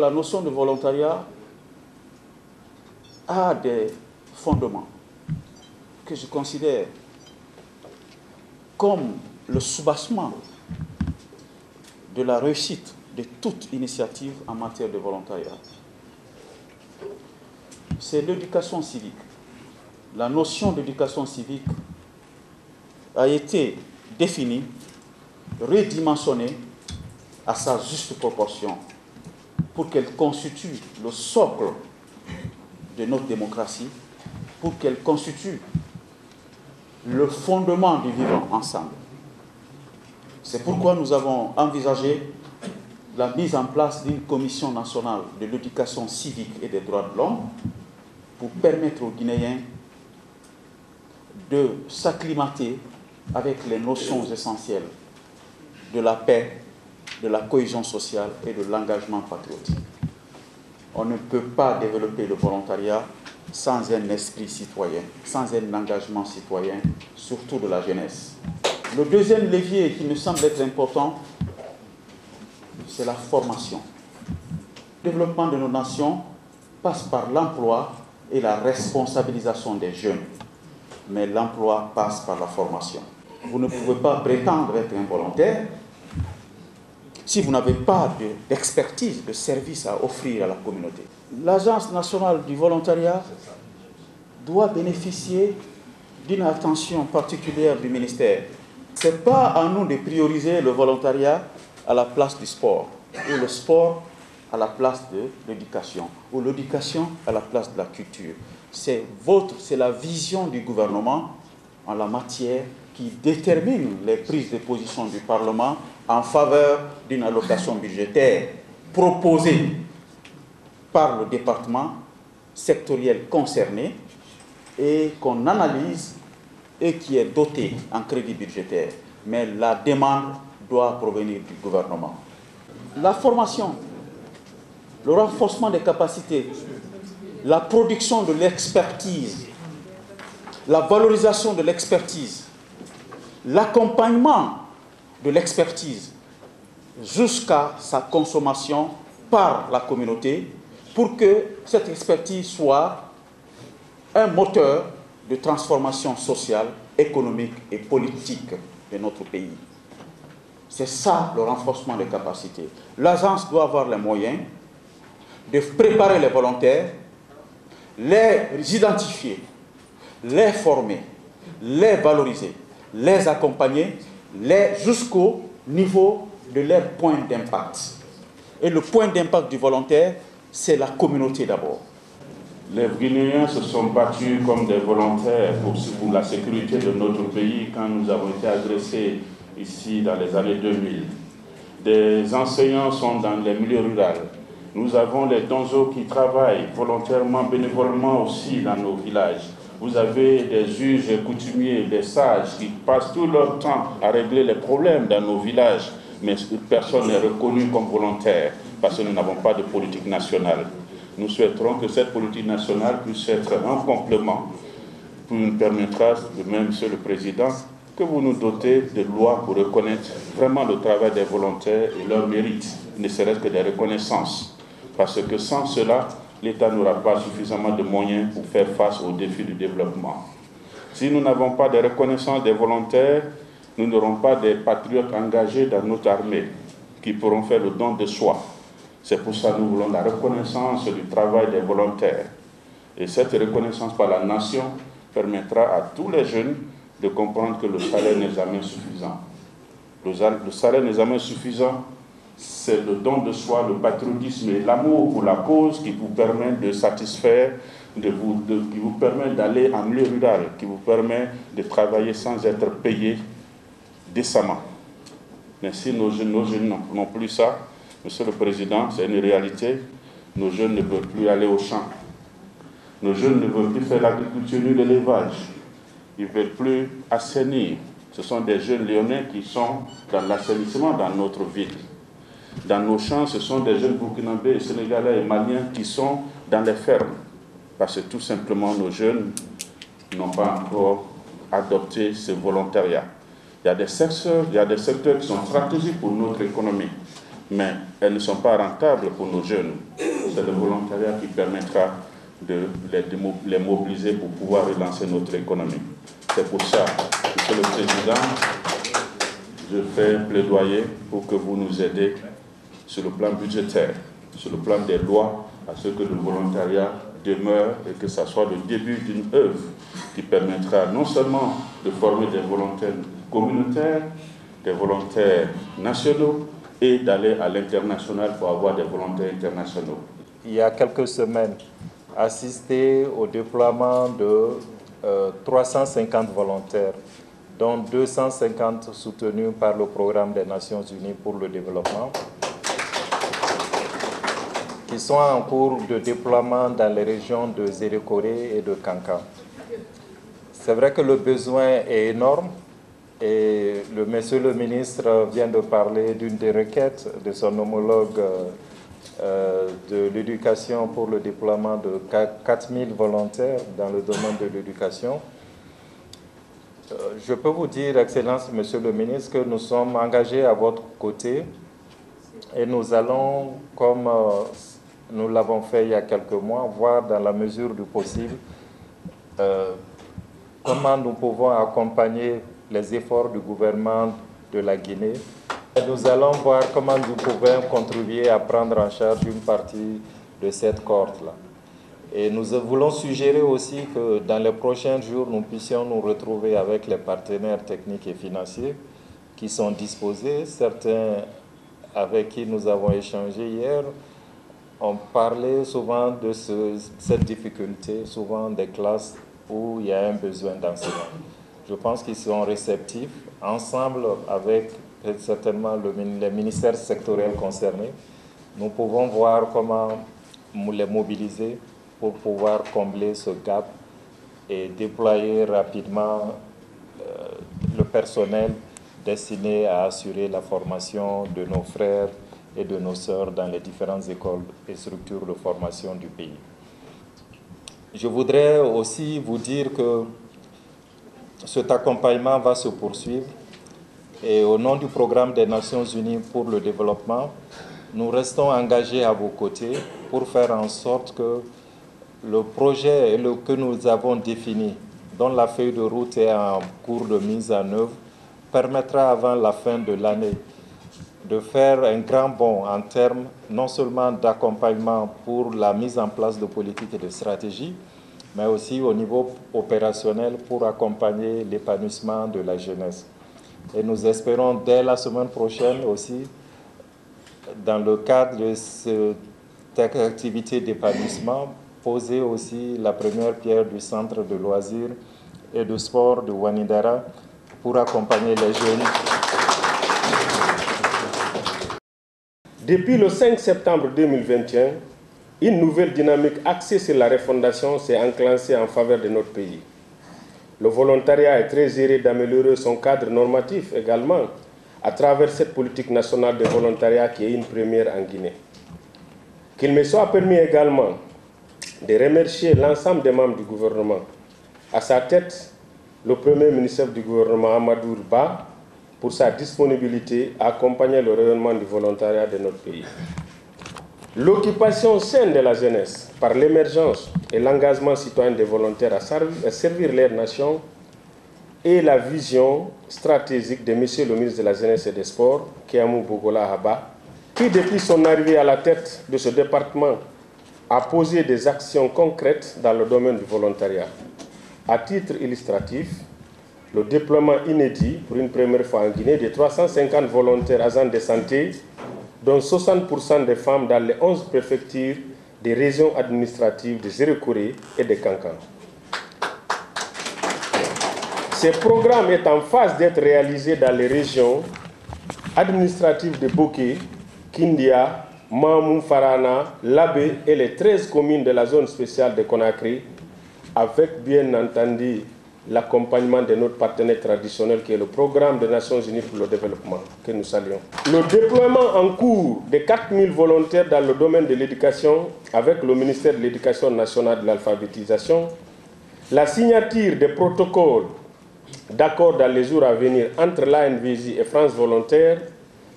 La notion de volontariat a des fondements que je considère comme le soubassement de la réussite de toute initiative en matière de volontariat. C'est l'éducation civique. La notion d'éducation civique a été définie, redimensionnée à sa juste proportion pour qu'elle constitue le socle de notre démocratie, pour qu'elle constitue le fondement du vivant ensemble. C'est pourquoi nous avons envisagé la mise en place d'une commission nationale de l'éducation civique et des droits de l'homme pour permettre aux Guinéens de s'acclimater avec les notions essentielles de la paix, de la cohésion sociale et de l'engagement patriotique. On ne peut pas développer le volontariat sans un esprit citoyen, sans un engagement citoyen, surtout de la jeunesse. Le deuxième levier qui me semble être important, c'est la formation. Le développement de nos nations passe par l'emploi et la responsabilisation des jeunes. Mais l'emploi passe par la formation. Vous ne pouvez pas prétendre être un volontaire si vous n'avez pas d'expertise, de, service à offrir à la communauté. L'Agence nationale du volontariat doit bénéficier d'une attention particulière du ministère. Ce n'est pas à nous de prioriser le volontariat à la place du sport, ou le sport à la place de l'éducation, ou l'éducation à la place de la culture. C'est la vision du gouvernement en la matière qui détermine les prises de position du Parlement en faveur d'une allocation budgétaire proposée par le département sectoriel concerné et qu'on analyse et qui est doté en crédit budgétaire. Mais la demande doit provenir du gouvernement. La formation, le renforcement des capacités, la production de l'expertise, la valorisation de l'expertise, l'accompagnement de l'expertise jusqu'à sa consommation par la communauté pour que cette expertise soit un moteur de transformation sociale, économique et politique de notre pays. C'est ça le renforcement des capacités. L'agence doit avoir les moyens de préparer les volontaires, les identifier, les former, les valoriser, les accompagner jusqu'au niveau de leur point d'impact. Et le point d'impact du volontaire, c'est la communauté d'abord. Les Guinéens se sont battus comme des volontaires pour, la sécurité de notre pays quand nous avons été agressés ici dans les années 2000. Des enseignants sont dans les milieux ruraux. Nous avons les donzos qui travaillent volontairement, bénévolement aussi dans nos villages. Vous avez des juges coutumiers, des sages qui passent tout leur temps à régler les problèmes dans nos villages, mais personne n'est reconnu comme volontaire parce que nous n'avons pas de politique nationale. Nous souhaiterons que cette politique nationale puisse être un complément pour nous permettra de même, Monsieur le Président, que vous nous dotez de lois pour reconnaître vraiment le travail des volontaires et leur mérite, ne serait-ce que des reconnaissances. Parce que sans cela, l'État n'aura pas suffisamment de moyens pour faire face aux défis du développement. Si nous n'avons pas de reconnaissance des volontaires, nous n'aurons pas des patriotes engagés dans notre armée qui pourront faire le don de soi. C'est pour ça que nous voulons la reconnaissance du travail des volontaires. Et cette reconnaissance par la nation permettra à tous les jeunes de comprendre que le salaire n'est jamais suffisant. Le salaire n'est jamais suffisant c'est le don de soi, le patriotisme et l'amour pour la cause qui vous permet de satisfaire, qui vous permet d'aller en milieu rural, qui vous permet de travailler sans être payé décemment. Mais si nos jeunes, nos jeunes n'ont plus ça, Monsieur le Président, c'est une réalité, nos jeunes ne veulent plus aller au champ. Nos jeunes ne veulent plus faire l'agriculture ni l'élevage. Ils ne veulent plus assainir. Ce sont des jeunes lyonnais qui sont dans l'assainissement dans notre ville. Dans nos champs, ce sont des jeunes burkinabés, sénégalais et maliens qui sont dans les fermes. Parce que tout simplement, nos jeunes n'ont pas encore adopté ce volontariat. Il y, a des secteurs, il y a des secteurs qui sont stratégiques pour notre économie. mais elles ne sont pas rentables pour nos jeunes. C'est le volontariat qui permettra de les, mobiliser pour pouvoir relancer notre économie. C'est pour ça, Monsieur le Président, je fais plaidoyer pour que vous nous aidiez sur le plan budgétaire, sur le plan des lois, à ce que le volontariat demeure et que ce soit le début d'une œuvre qui permettra non seulement de former des volontaires communautaires, des volontaires nationaux et d'aller à l'international pour avoir des volontaires internationaux. Il y a quelques semaines, assisté au déploiement de 350 euh, volontaires, dont 250 soutenus par le programme des Nations Unies pour le développement, qui sont en cours de déploiement dans les régions de Zérékoré et de Kankan. C'est vrai que le besoin est énorme et le monsieur le ministre vient de parler d'une des requêtes de son homologue euh, de l'éducation pour le déploiement de 4000 volontaires dans le domaine de l'éducation. Euh, je peux vous dire, Excellence, Monsieur le ministre, que nous sommes engagés à votre côté et nous allons, comme euh, nous l'avons fait il y a quelques mois, voir dans la mesure du possible comment nous pouvons accompagner les efforts du gouvernement de la Guinée. Nous allons voir comment nous pouvons contribuer à prendre en charge une partie de cette cohorte-là. Et nous voulons suggérer aussi que dans les prochains jours, nous puissions nous retrouver avec les partenaires techniques et financiers qui sont disposés. Certains avec qui nous avons échangé hier ont parlé souvent de cette difficulté, souvent des classes où il y a un besoin d'enseignement. Je pense qu'ils sont réceptifs, ensemble avec certainement les ministères sectoriels concernés. Nous pouvons voir comment les mobiliser pour pouvoir combler ce gap et déployer rapidement euh, le personnel destiné à assurer la formation de nos frères et de nos sœurs dans les différentes écoles et structures de formation du pays. Je voudrais aussi vous dire que cet accompagnement va se poursuivre et au nom du programme des Nations Unies pour le développement, nous restons engagés à vos côtés pour faire en sorte que le projet que nous avons défini, dont la feuille de route est en cours de mise en œuvre, permettra avant la fin de l'année de faire un grand bond en termes non seulement d'accompagnement pour la mise en place de politiques et de stratégies, mais aussi au niveau opérationnel pour accompagner l'épanouissement de la jeunesse. Et nous espérons dès la semaine prochaine aussi, dans le cadre de cette activité d'épanouissement, poser aussi la première pierre du centre de loisirs et de sport de Wanidara pour accompagner les jeunes. Depuis le 5 septembre 2021, une nouvelle dynamique axée sur la refondation s'est enclenchée en faveur de notre pays. Le volontariat est très géré d'améliorer son cadre normatif également à travers cette politique nationale de volontariat qui est une première en Guinée. Qu'il me soit permis également de remercier l'ensemble des membres du gouvernement. À sa tête, le premier ministre du gouvernement, Amadou Ba, pour sa disponibilité à accompagner le rayonnement du volontariat de notre pays. L'occupation saine de la jeunesse par l'émergence et l'engagement citoyen des volontaires à servir leur nation et la vision stratégique de M. le ministre de la Jeunesse et des Sports, Kiamou Bogola Haba, qui depuis son arrivée à la tête de ce département a posé des actions concrètes dans le domaine du volontariat. À titre illustratif, le déploiement inédit pour une première fois en Guinée de 350 volontaires agents de santé dont 60% des femmes dans les 11 préfectures des régions administratives de Zérekouré et de Kankan. Ce programme est en phase d'être réalisé dans les régions administratives de Boké, Kindia, Mamou, Farana, Labé et les 13 communes de la zone spéciale de Conakry, avec bien entendu l'accompagnement de notre partenaire traditionnel qui est le programme des Nations Unies pour le développement que nous saluons. Le déploiement en cours de 4000 volontaires dans le domaine de l'éducation avec le ministère de l'Éducation nationale de l'alphabétisation, la signature des protocoles d'accord dans les jours à venir entre l'ANVJ et France Volontaire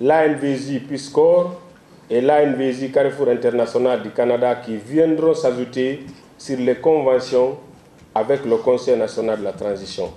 l'ANVJ PISCOR et l'ANVJ Carrefour International du Canada qui viendront s'ajouter sur les conventions avec le Conseil national de la transition.